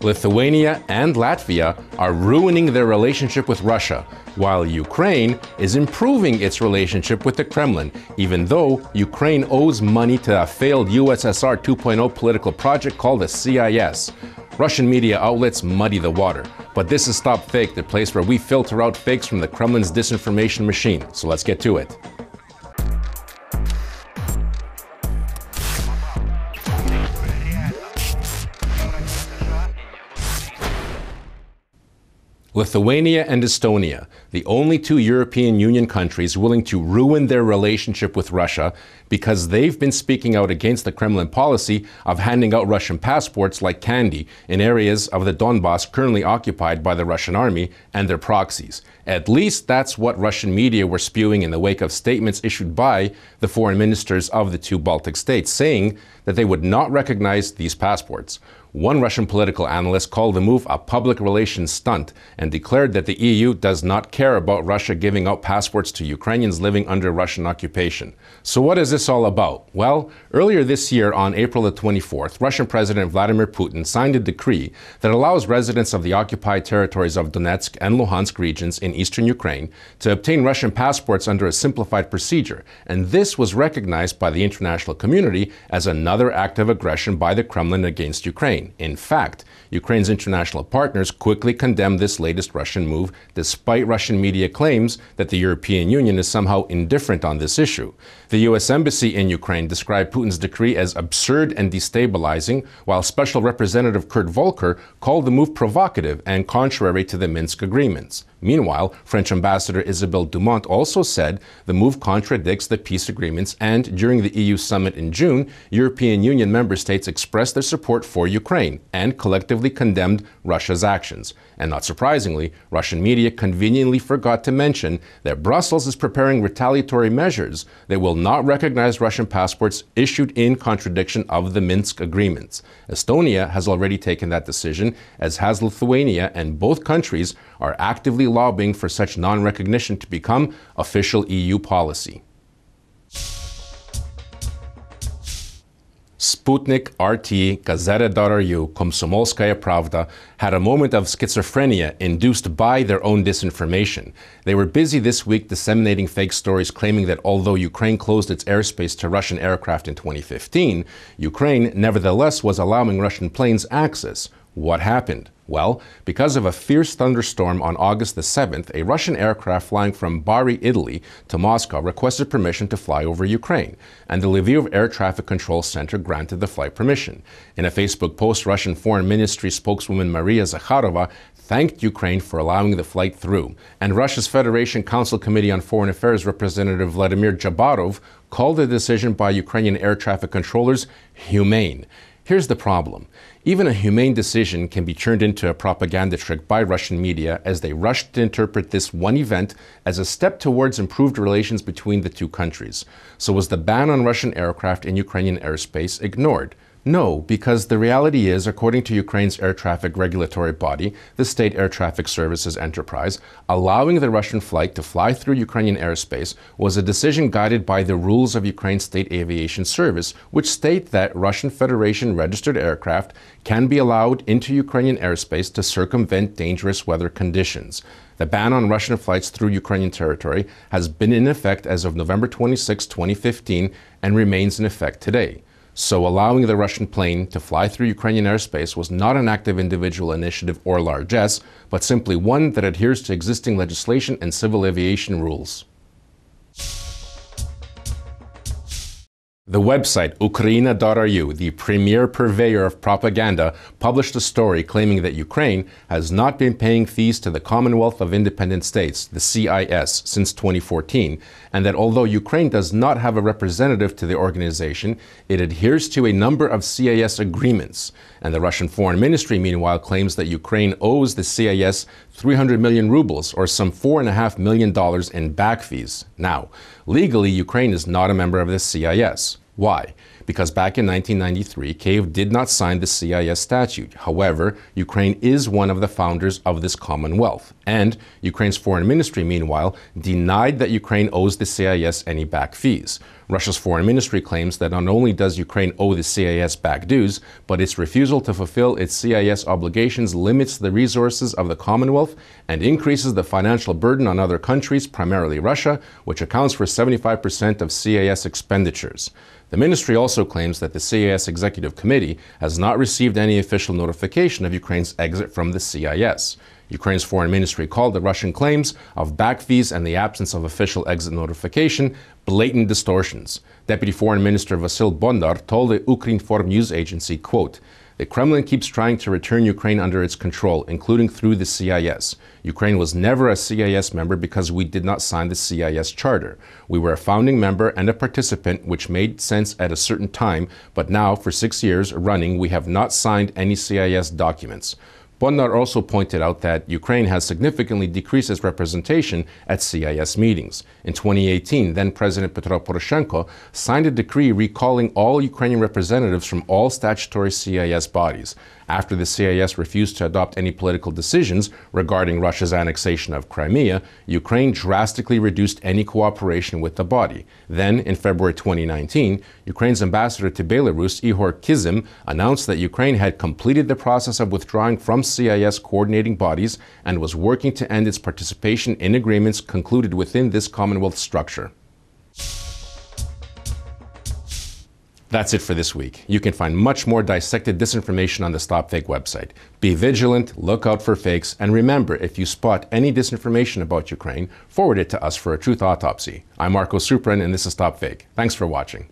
Lithuania and Latvia are ruining their relationship with Russia, while Ukraine is improving its relationship with the Kremlin, even though Ukraine owes money to a failed USSR 2.0 political project called the CIS. Russian media outlets muddy the water. But this is Stop Fake, the place where we filter out fakes from the Kremlin's disinformation machine. So let's get to it. Lithuania and Estonia, the only two European Union countries willing to ruin their relationship with Russia because they've been speaking out against the Kremlin policy of handing out Russian passports like candy in areas of the Donbass currently occupied by the Russian army and their proxies. At least that's what Russian media were spewing in the wake of statements issued by the foreign ministers of the two Baltic states, saying that they would not recognize these passports. One Russian political analyst called the move a public relations stunt and declared that the EU does not care about Russia giving out passports to Ukrainians living under Russian occupation. So, what is this all about? Well, earlier this year, on April the 24th, Russian President Vladimir Putin signed a decree that allows residents of the occupied territories of Donetsk and Luhansk regions in eastern Ukraine to obtain Russian passports under a simplified procedure. And this was recognized by the international community as another act of aggression by the Kremlin against Ukraine. In fact, Ukraine's international partners quickly condemned this latest Russian move, despite Russian media claims that the European Union is somehow indifferent on this issue. The U.S. Embassy in Ukraine described Putin's decree as absurd and destabilizing, while Special Representative Kurt Volker called the move provocative and contrary to the Minsk agreements. Meanwhile, French Ambassador Isabelle Dumont also said the move contradicts the peace agreements, and during the EU summit in June, European Union member states expressed their support for Ukraine and collectively condemned Russia's actions. And not surprisingly, Russian media conveniently forgot to mention that Brussels is preparing retaliatory measures that will not recognize Russian passports issued in contradiction of the Minsk agreements. Estonia has already taken that decision, as has Lithuania, and both countries are actively lobbying for such non recognition to become official EU policy. Sputnik, RT, Gazeta.ru, Komsomolskaya Pravda had a moment of schizophrenia induced by their own disinformation. They were busy this week disseminating fake stories claiming that although Ukraine closed its airspace to Russian aircraft in 2015, Ukraine nevertheless was allowing Russian planes access. What happened? Well, because of a fierce thunderstorm on August the 7th, a Russian aircraft flying from Bari, Italy to Moscow requested permission to fly over Ukraine, and the Lviv Air Traffic Control Center granted the flight permission. In a Facebook post, Russian Foreign Ministry spokeswoman Maria Zakharova thanked Ukraine for allowing the flight through, and Russia's Federation Council Committee on Foreign Affairs Representative Vladimir Jabarov called the decision by Ukrainian air traffic controllers humane. Here's the problem. Even a humane decision can be turned into a propaganda trick by Russian media as they rush to interpret this one event as a step towards improved relations between the two countries. So was the ban on Russian aircraft in Ukrainian airspace ignored? No, because the reality is, according to Ukraine's air traffic regulatory body, the State Air Traffic Services Enterprise, allowing the Russian flight to fly through Ukrainian airspace was a decision guided by the rules of Ukraine's State Aviation Service, which state that Russian Federation registered aircraft can be allowed into Ukrainian airspace to circumvent dangerous weather conditions. The ban on Russian flights through Ukrainian territory has been in effect as of November 26, 2015, and remains in effect today. So allowing the Russian plane to fly through Ukrainian airspace was not an act of individual initiative or largesse, but simply one that adheres to existing legislation and civil aviation rules. The website Ukraina.ru, the premier purveyor of propaganda, published a story claiming that Ukraine has not been paying fees to the Commonwealth of Independent States, the CIS, since 2014, and that although Ukraine does not have a representative to the organization, it adheres to a number of CIS agreements. And the Russian Foreign Ministry, meanwhile, claims that Ukraine owes the CIS 300 million rubles, or some $4.5 million in back fees. Now, legally, Ukraine is not a member of the CIS. Why? because back in 1993, Kiev did not sign the CIS statute. However, Ukraine is one of the founders of this Commonwealth. And Ukraine's foreign ministry, meanwhile, denied that Ukraine owes the CIS any back fees. Russia's foreign ministry claims that not only does Ukraine owe the CIS back dues, but its refusal to fulfill its CIS obligations limits the resources of the Commonwealth and increases the financial burden on other countries, primarily Russia, which accounts for 75% of CIS expenditures. The ministry also claims that the CIS Executive Committee has not received any official notification of Ukraine's exit from the CIS. Ukraine's foreign ministry called the Russian claims of back fees and the absence of official exit notification blatant distortions. Deputy Foreign Minister Vasyl Bondar told the Ukrinform news agency, quote, the Kremlin keeps trying to return Ukraine under its control, including through the CIS. Ukraine was never a CIS member because we did not sign the CIS charter. We were a founding member and a participant, which made sense at a certain time, but now, for six years running, we have not signed any CIS documents. Bondar also pointed out that Ukraine has significantly decreased its representation at CIS meetings. In 2018, then President Petro Poroshenko signed a decree recalling all Ukrainian representatives from all statutory CIS bodies after the CIS refused to adopt any political decisions regarding Russia's annexation of Crimea, Ukraine drastically reduced any cooperation with the body. Then, in February 2019, Ukraine's ambassador to Belarus, Ihor Kizym, announced that Ukraine had completed the process of withdrawing from CIS coordinating bodies and was working to end its participation in agreements concluded within this Commonwealth structure. That's it for this week. You can find much more dissected disinformation on the Stop Fake website. Be vigilant, look out for fakes, and remember if you spot any disinformation about Ukraine, forward it to us for a truth autopsy. I'm Marko Suprun, and this is Stop Fake. Thanks for watching.